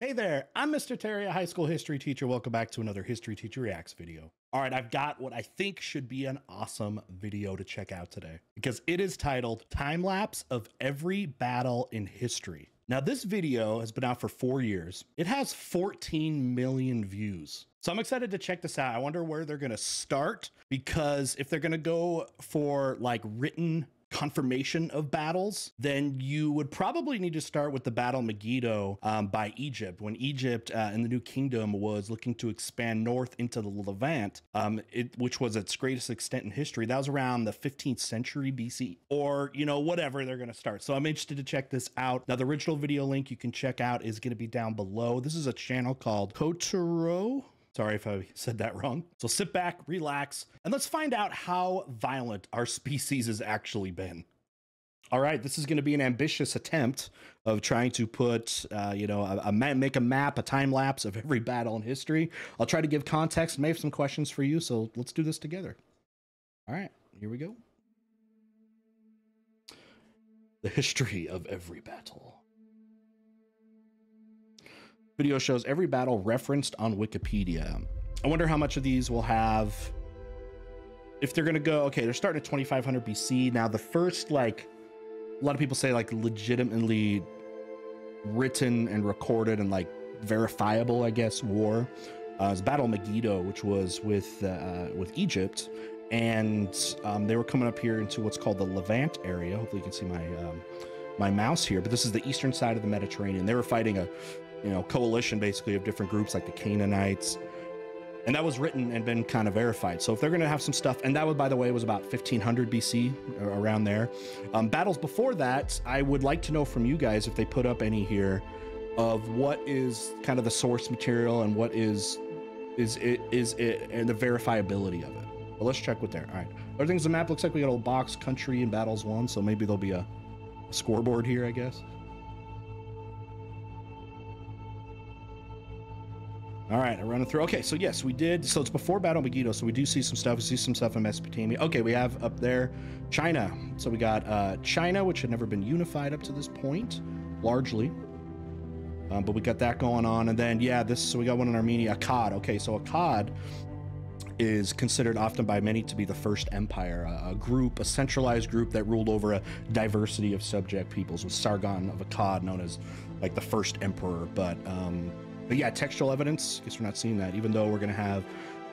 Hey there, I'm Mr. Terry, a high school history teacher. Welcome back to another History Teacher Reacts video. All right, I've got what I think should be an awesome video to check out today because it is titled Time Lapse of Every Battle in History. Now, this video has been out for four years. It has 14 million views. So I'm excited to check this out. I wonder where they're going to start because if they're going to go for like written confirmation of battles, then you would probably need to start with the Battle Megiddo um, by Egypt. When Egypt uh, in the New Kingdom was looking to expand north into the Levant, um, it, which was its greatest extent in history, that was around the 15th century BC, or you know whatever they're going to start. So I'm interested to check this out. Now the original video link you can check out is going to be down below. This is a channel called Kotaro. Sorry if I said that wrong. So sit back, relax, and let's find out how violent our species has actually been. All right, this is going to be an ambitious attempt of trying to put, uh, you know, a, a make a map, a time lapse of every battle in history. I'll try to give context, may have some questions for you, so let's do this together. All right, here we go. The history of every battle. Video shows every battle referenced on Wikipedia. I wonder how much of these will have, if they're gonna go, okay, they're starting at 2500 BC. Now the first, like, a lot of people say like legitimately written and recorded and like verifiable, I guess, war uh, was Battle Megiddo, which was with uh, with Egypt, and um, they were coming up here into what's called the Levant area. Hopefully, you can see my um, my mouse here, but this is the eastern side of the Mediterranean. They were fighting a you know, coalition basically of different groups like the Canaanites. And that was written and been kind of verified. So if they're going to have some stuff, and that was, by the way, was about 1500 BC, around there. Um, battles before that, I would like to know from you guys if they put up any here of what is kind of the source material and what is is it is it and the verifiability of it. But let's check with there. All right. Other things the map looks like we got a box country and battles one, so maybe there'll be a scoreboard here, I guess. All right, I run it through. Okay, so yes, we did. So it's before Battle Megiddo, so we do see some stuff. We see some stuff in Mesopotamia. Okay, we have up there China. So we got uh, China, which had never been unified up to this point, largely. Um, but we got that going on. And then, yeah, this, so we got one in Armenia, Akkad. Okay, so Akkad is considered often by many to be the first empire, a, a, group, a centralized group that ruled over a diversity of subject peoples, with Sargon of Akkad known as like the first emperor. But um, but yeah, textual evidence. Guess we're not seeing that, even though we're going to have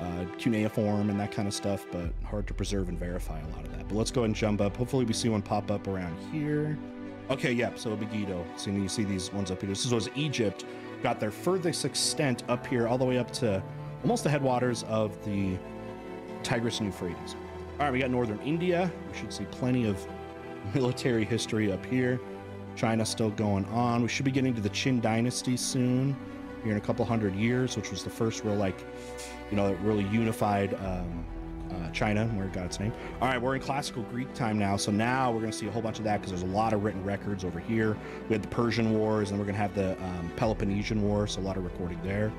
uh, cuneiform and that kind of stuff, but hard to preserve and verify a lot of that. But let's go ahead and jump up. Hopefully, we see one pop up around here. Okay, yep. Yeah, so Megiddo. So you see these ones up here. This was Egypt. Got their furthest extent up here, all the way up to almost the headwaters of the Tigris and Euphrates. All right, we got northern India. We should see plenty of military history up here. China still going on. We should be getting to the Qin dynasty soon here in a couple hundred years, which was the first real like, you know, really unified um, uh, China, where it got its name. All right, we're in classical Greek time now, so now we're going to see a whole bunch of that because there's a lot of written records over here. We had the Persian Wars, and we're going to have the um, Peloponnesian War, so a lot of recording there.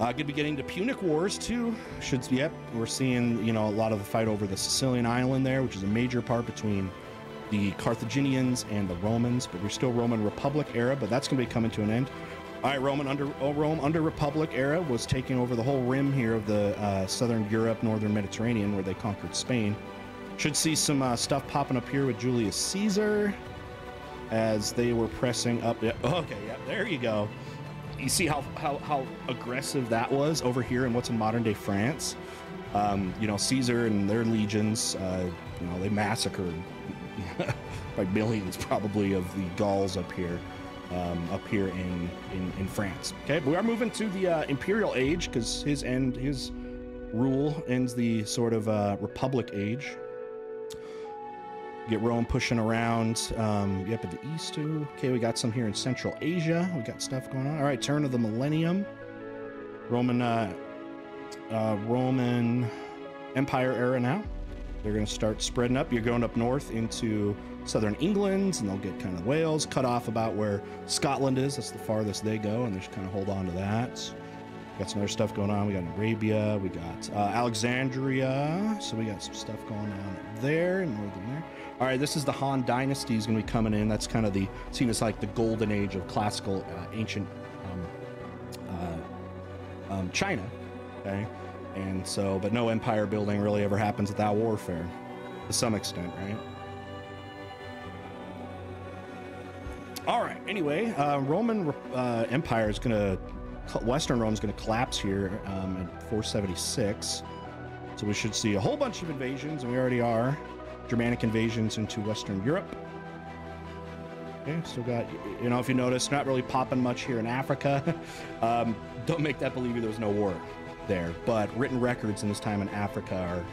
Uh, going to be getting to Punic Wars too. Should yep, we're seeing you know a lot of the fight over the Sicilian island there, which is a major part between the Carthaginians and the Romans. But we're still Roman Republic era, but that's going to be coming to an end. All right, Roman under oh, Rome under Republic era was taking over the whole rim here of the uh, southern Europe, northern Mediterranean, where they conquered Spain. Should see some uh, stuff popping up here with Julius Caesar as they were pressing up. Yeah, okay, yeah, there you go. You see how, how, how aggressive that was over here in what's in modern day France. Um, you know, Caesar and their legions, uh, you know, they massacred by millions probably of the Gauls up here um, up here in, in, in France. Okay, we are moving to the uh, Imperial Age because his end, his rule ends the sort of uh, Republic Age. Get Rome pushing around. Um, yep, at the east too. Okay, we got some here in Central Asia. We got stuff going on. All right, turn of the millennium. Roman, uh, uh, Roman Empire era now. They're going to start spreading up. You're going up north into southern England, and they'll get kind of Wales, cut off about where Scotland is. That's the farthest they go, and they just kind of hold on to that. Got some other stuff going on. We got Arabia, we got uh, Alexandria, so we got some stuff going on there in northern there. All right, this is the Han Dynasty is going to be coming in. That's kind of the seen as like the golden age of classical uh, ancient um, um, China. Okay, and so, but no empire building really ever happens without warfare, to some extent, right? All right. Anyway, uh, Roman uh, Empire is going to, Western Rome is going to collapse here um, at 476. So we should see a whole bunch of invasions, and we already are. Germanic invasions into Western Europe. Okay, still got, you know, if you notice, not really popping much here in Africa. um, don't make that believe you there was no war there, but written records in this time in Africa are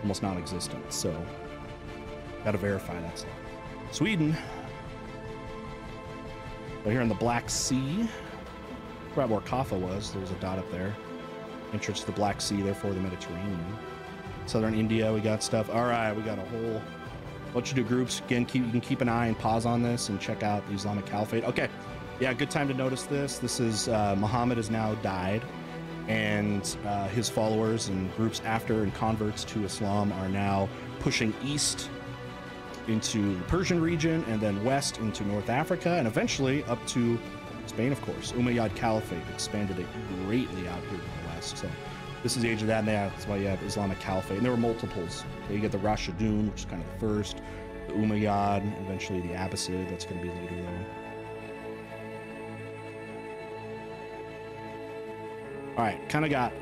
almost non existent. So, got to verify that stuff. Sweden. But here in the Black Sea, right where Kaffa was, there was a dot up there. Entrance to the Black Sea, therefore the Mediterranean. Southern India, we got stuff. All right, we got a whole bunch of new groups. Again, keep, you can keep an eye and pause on this and check out the Islamic Caliphate. Okay, yeah, good time to notice this. This is uh, Muhammad has now died, and uh, his followers and groups after and converts to Islam are now pushing east into the Persian region and then west into North Africa and eventually up to Spain, of course. Umayyad Caliphate expanded it greatly out here to the west. So this is the age of that. And that's why you have Islamic Caliphate. And there were multiples. You get the Rashidun, which is kind of the first, the Umayyad, and eventually the Abbasid. That's going to be later, though. All right, kind of got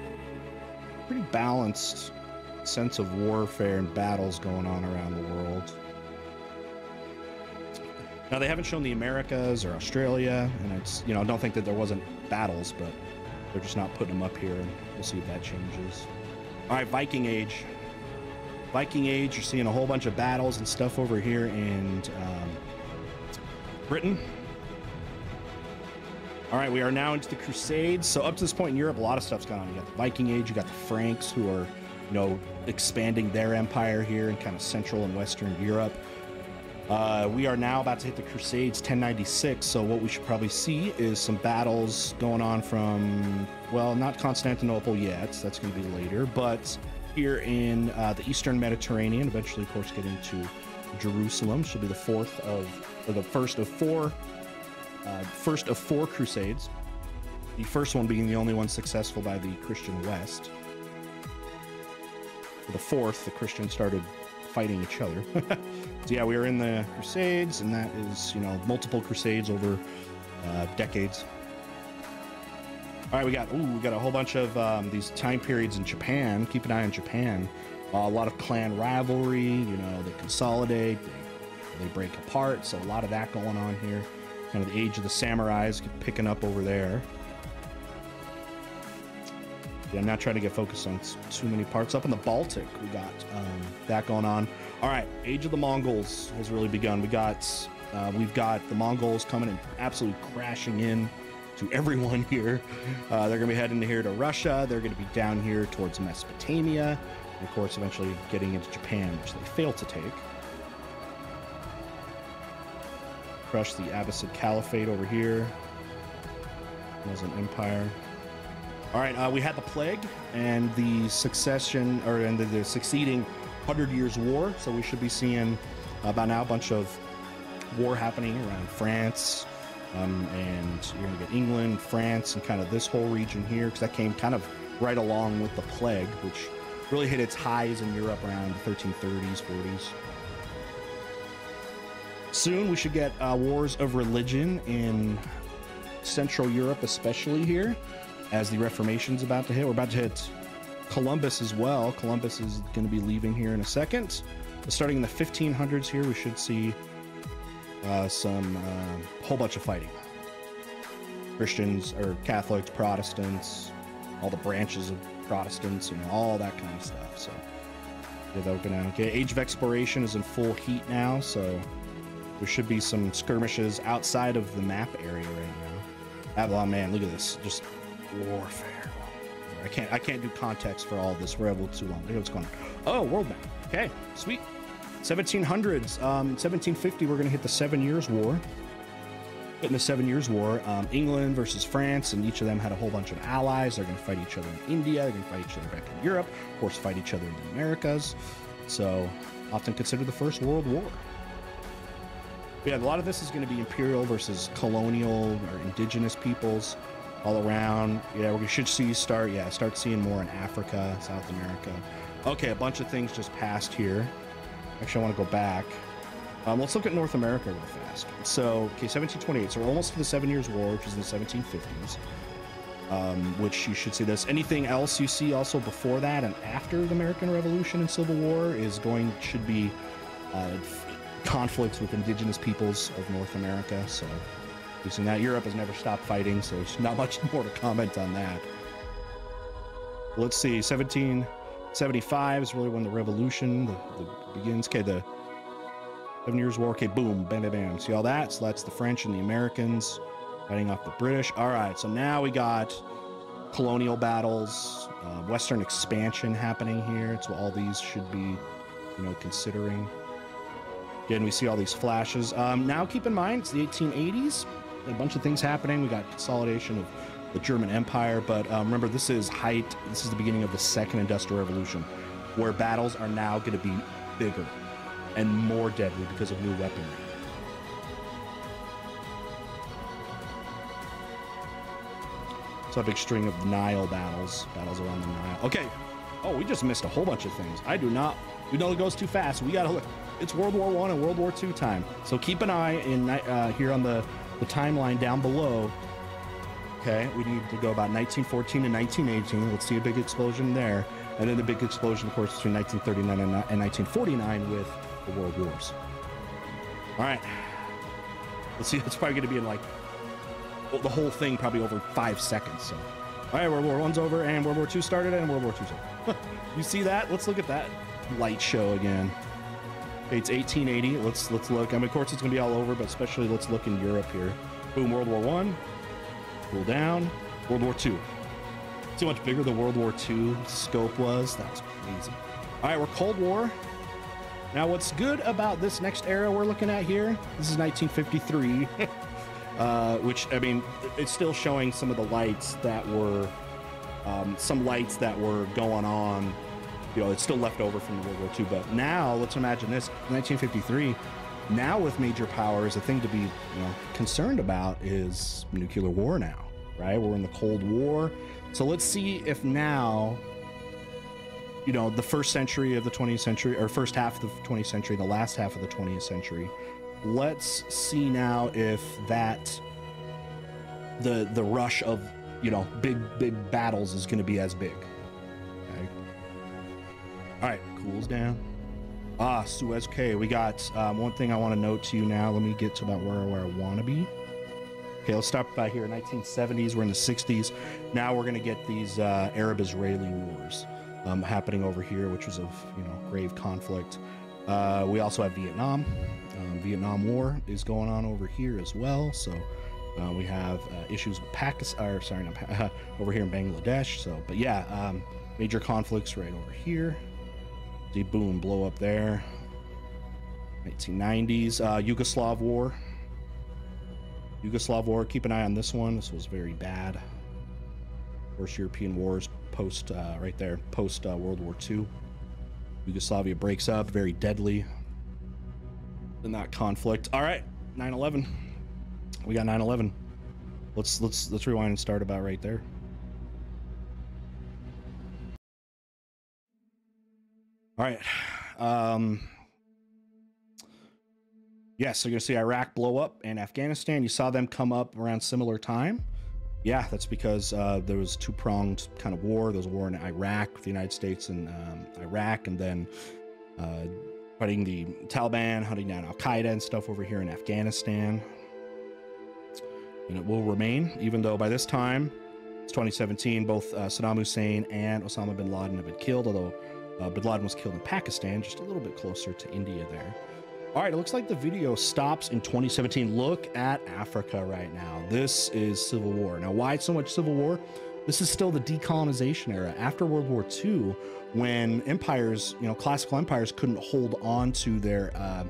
pretty balanced sense of warfare and battles going on around the world. Now they haven't shown the Americas or Australia, and it's you know I don't think that there wasn't battles, but they're just not putting them up here, and we'll see if that changes. All right, Viking Age. Viking Age, you're seeing a whole bunch of battles and stuff over here in um, Britain. All right, we are now into the Crusades. So up to this point in Europe, a lot of stuff's gone on. You got the Viking Age, you got the Franks who are, you know, expanding their empire here in kind of Central and Western Europe. Uh, we are now about to hit the Crusades 1096, so what we should probably see is some battles going on from, well, not Constantinople yet, that's going to be later, but here in uh, the Eastern Mediterranean, eventually, of course, getting to Jerusalem. Should be the fourth of, or the first of four, uh, first of four Crusades. The first one being the only one successful by the Christian West. The fourth, the Christians started fighting each other. so yeah, we are in the Crusades, and that is you know multiple Crusades over uh, decades. All right, we got ooh, we got a whole bunch of um, these time periods in Japan. Keep an eye on Japan. Uh, a lot of clan rivalry. You know, they consolidate, they, they break apart. So a lot of that going on here. Kind of the age of the samurais picking up over there. Yeah, I'm not trying to get focused on too many parts. Up in the Baltic, we got um, that going on. All right, Age of the Mongols has really begun. We got uh, we've got the Mongols coming and absolutely crashing in to everyone here. Uh, they're going to be heading here to Russia. They're going to be down here towards Mesopotamia, and of course, eventually getting into Japan, which they fail to take. Crush the Abbasid Caliphate over here. Muslim Empire. All right, uh, we had the plague and the succession, or and the, the succeeding Hundred Years' War. So we should be seeing uh, by now a bunch of war happening around France, um, and you're going to get England, France, and kind of this whole region here because that came kind of right along with the plague, which really hit its highs in Europe around the 1330s, 40s. Soon we should get uh, wars of religion in Central Europe, especially here as the Reformation's about to hit. We're about to hit Columbus as well. Columbus is going to be leaving here in a second. But starting in the 1500s here, we should see uh, some uh, whole bunch of fighting. Christians or Catholics, Protestants, all the branches of Protestants, you know, all that kind of stuff. So they're gonna okay. Age of Exploration is in full heat now, so there should be some skirmishes outside of the map area right now. Avalon, man, look at this, just warfare. I can't I can't do context for all this. We're able too long. Look what's going on. Oh, world map. Okay, sweet. 1700s, um, 1750. We're gonna hit the Seven Years' War. In the Seven Years' War, um, England versus France, and each of them had a whole bunch of allies. They're going to fight each other in India. They're going to fight each other back in Europe. Of course, fight each other in the Americas. So, often considered the First World War. But yeah, a lot of this is going to be imperial versus colonial or indigenous peoples. All around. Yeah, we should see start. Yeah, start seeing more in Africa, South America. Okay, a bunch of things just passed here. Actually, I want to go back. Um, let's look at North America real fast. So, okay, 1728. So we're almost to the Seven Years' War, which is in the 1750s. Um, which you should see this. Anything else you see also before that and after the American Revolution and Civil War is going should be uh, conflicts with indigenous peoples of North America. So, using that, Europe has never stopped fighting. So, there's not much more to comment on that. Let's see, 1775 is really when the revolution the, the begins. Okay, the Seven Years' War. Okay, boom, bam, bam, bam. See all that? So that's the French and the Americans fighting off the British. All right, so now we got colonial battles, uh, Western expansion happening here. It's what all these should be, you know, considering. Again, we see all these flashes. Um, now, keep in mind, it's the 1880s. A bunch of things happening. We got consolidation of the German Empire, but um, remember, this is height. This is the beginning of the Second Industrial Revolution, where battles are now going to be bigger and more deadly because of new weaponry. So a big string of Nile battles, battles around the Nile. Okay. Oh, we just missed a whole bunch of things. I do not. We know it goes too fast. We gotta look. It's World War One and World War Two time. So keep an eye in uh, here on the the timeline down below. Okay, we need to go about 1914 to 1918. Let's see a big explosion there, and then the big explosion, of course, between 1939 and 1949 with the World Wars. All right. Let's see. It's probably going to be in like well, the whole thing probably over five seconds. So, all right, World War One's over, and World War Two started, and World War Two's over. you see that? Let's look at that light show again. It's 1880. Let's let's look. I mean, of course, it's going to be all over, but especially let's look in Europe here. Boom, World War One. Cool down. World War Two. See how much bigger the World War Two scope was? That was crazy. All right, we're Cold War. Now, what's good about this next era we're looking at here? This is 1953, uh, which I mean, it's still showing some of the lights that were, um, some lights that were going on. You know, it's still left over from World War II. But now, let's imagine this: 1953. Now, with major powers, the thing to be, you know, concerned about is nuclear war. Now, right? We're in the Cold War, so let's see if now you know the first century of the 20th century or first half of the 20th century the last half of the 20th century let's see now if that the the rush of you know big big battles is going to be as big all right cools down ah suez K. we got um, one thing i want to note to you now let me get to about where, where i want to be okay let's start by here 1970s we're in the 60s now we're going to get these uh, arab israeli wars um, happening over here, which was of you know grave conflict. Uh, we also have Vietnam. Um, Vietnam War is going on over here as well. So uh, we have uh, issues with Pakistan, or sorry, over here in Bangladesh. So, but yeah, um, major conflicts right over here. See, boom, blow up there. 1990s uh, Yugoslav War. Yugoslav War. Keep an eye on this one. This was very bad. Worst European wars post uh, right there, post uh, World War II. Yugoslavia breaks up, very deadly in that conflict. All right, 9/11. We got 9/11. Let's let's let's rewind and start about right there. All right. Um, yes, yeah, so you're gonna see Iraq blow up and Afghanistan. You saw them come up around similar time. Yeah, that's because uh, there was two pronged kind of war. There was a war in Iraq with the United States and um, Iraq, and then uh, fighting the Taliban, hunting down Al Qaeda and stuff over here in Afghanistan. And it will remain, even though by this time, it's 2017, both uh, Saddam Hussein and Osama bin Laden have been killed, although uh, bin Laden was killed in Pakistan, just a little bit closer to India there. All right, it looks like the video stops in 2017. Look at Africa right now. This is civil war. Now, why so much civil war? This is still the decolonization era. After World War II, when empires, you know, classical empires couldn't hold on to their uh,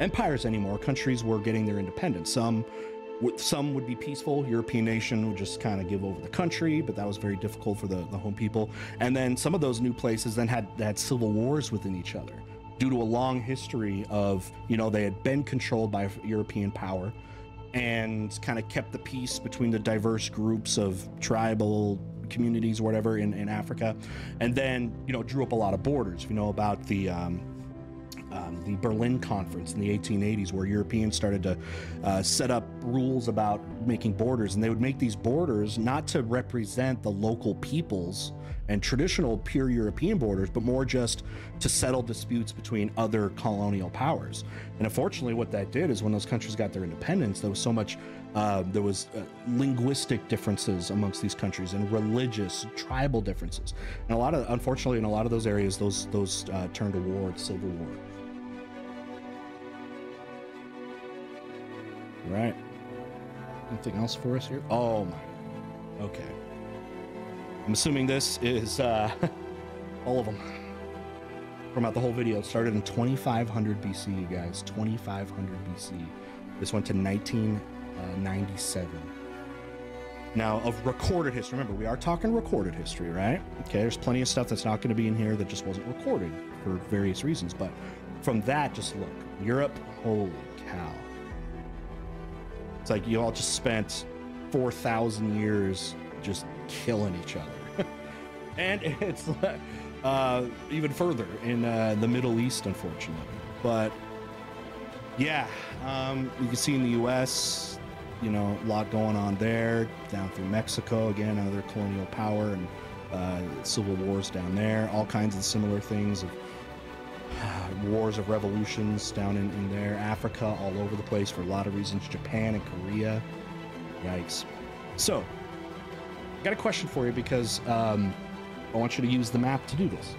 empires anymore, countries were getting their independence. Some some would be peaceful. European nation would just kind of give over the country, but that was very difficult for the, the home people. And then some of those new places then had had civil wars within each other due to a long history of, you know, they had been controlled by European power. and kind of kept the peace between the diverse groups of tribal communities or whatever in, in Africa, and then you know drew up a lot of borders. You know about the um, um, the Berlin Conference in the 1880s, where Europeans started to uh, set up rules about making borders, and they would make these borders not to represent the local peoples and traditional pure European borders, but more just to settle disputes between other colonial powers. And unfortunately, what that did is when those countries got their independence, there was so much, uh, there was uh, linguistic differences amongst these countries and religious, tribal differences. And a lot of, unfortunately, in a lot of those areas, those those uh, turned to war, civil war. Right. Anything else for us here? Oh my. Okay. I'm assuming this is uh, all of them from out the whole video. It started in 2500 BC, you guys. 2500 BC. This went to 1997. Now, of recorded history, remember, we are talking recorded history, right? Okay, there's plenty of stuff that's not going to be in here that just wasn't recorded for various reasons. But from that, just look Europe, holy cow. It's like you all just spent 4,000 years just killing each other. and it's uh, even further in uh, the Middle East, unfortunately. But yeah, um, you can see in the U.S., you know, a lot going on there. Down through Mexico, again, another colonial power and uh, civil wars down there. All kinds of similar things of wars of revolutions down in, in there. Africa, all over the place for a lot of reasons. Japan and Korea. Yikes. So, I got a question for you because um, I want you to use the map to do this.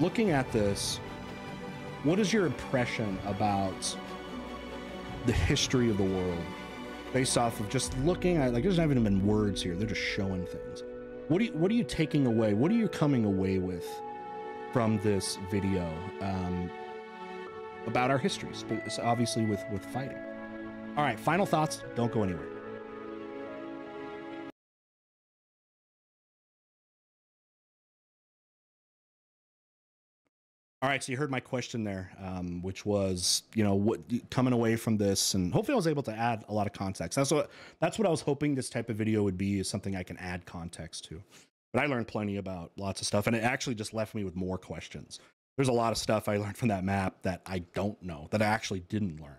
Looking at this, what is your impression about the history of the world based off of just looking at like there's not even been words here they're just showing things what you what are you taking away what are you coming away with from this video um, about our history obviously with with fighting all right final thoughts don't go anywhere All right, so you heard my question there, um, which was, you know, what coming away from this, and hopefully I was able to add a lot of context. That's what that's what I was hoping this type of video would be, is something I can add context to. But I learned plenty about lots of stuff, and it actually just left me with more questions. There's a lot of stuff I learned from that map that I don't know, that I actually didn't learn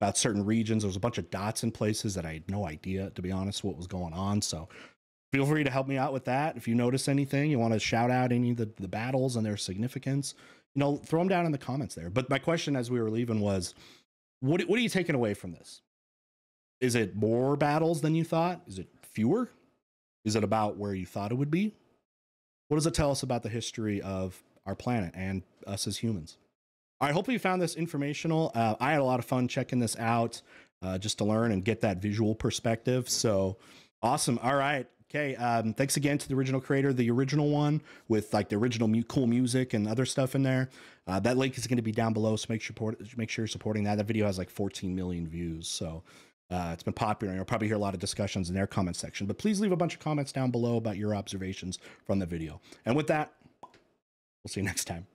about certain regions. There was a bunch of dots in places that I had no idea, to be honest, what was going on. So feel free to help me out with that. If you notice anything, you want to shout out any of the, the battles and their significance you know, throw them down in the comments there. But my question as we were leaving was, what what are you taking away from this? Is it more battles than you thought? Is it fewer? Is it about where you thought it would be? What does it tell us about the history of our planet and us as humans? All right, hopefully you found this informational. Uh, I had a lot of fun checking this out uh, just to learn and get that visual perspective. So awesome. All right. Okay, um, thanks again to the original creator, the original one with like the original mu- cool music and other stuff in there. Uh, that link is going to be down below, so make sure make sure you're supporting that. That video has like 14 million views, so uh, it's been popular. and You'll probably hear a lot of discussions in their comment section. But please leave a bunch of comments down below about your observations from the video. And with that, we'll see you next time.